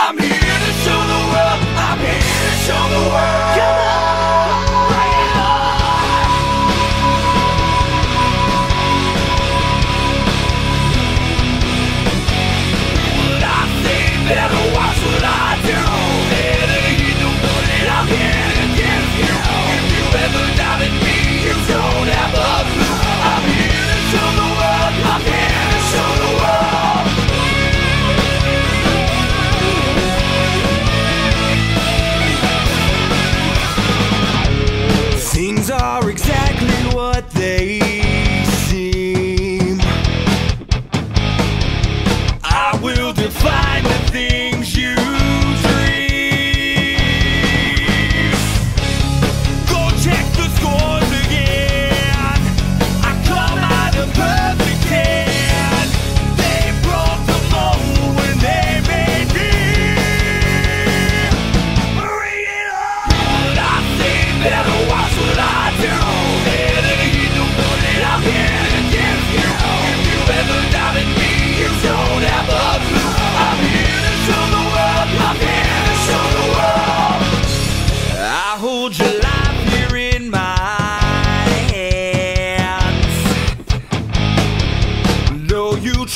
I'm here.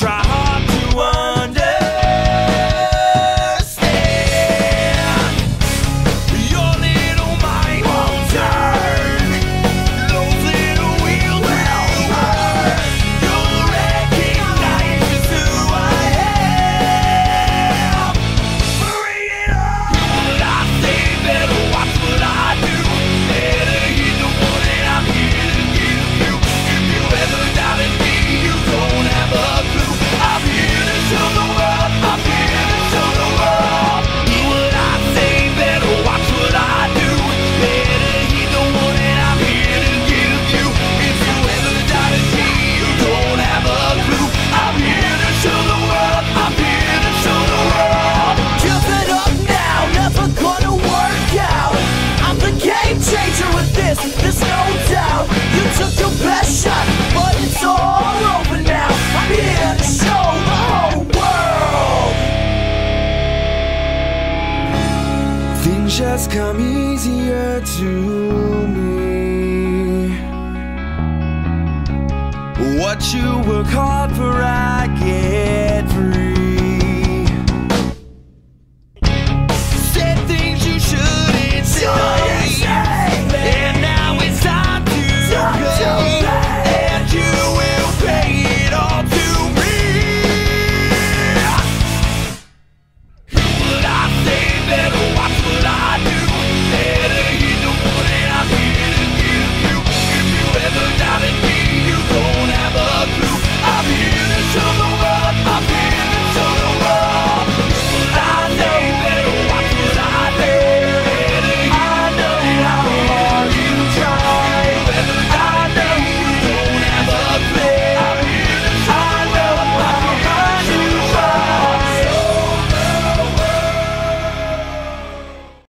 try hard to understand. just come easier to me. What you work hard for I get free.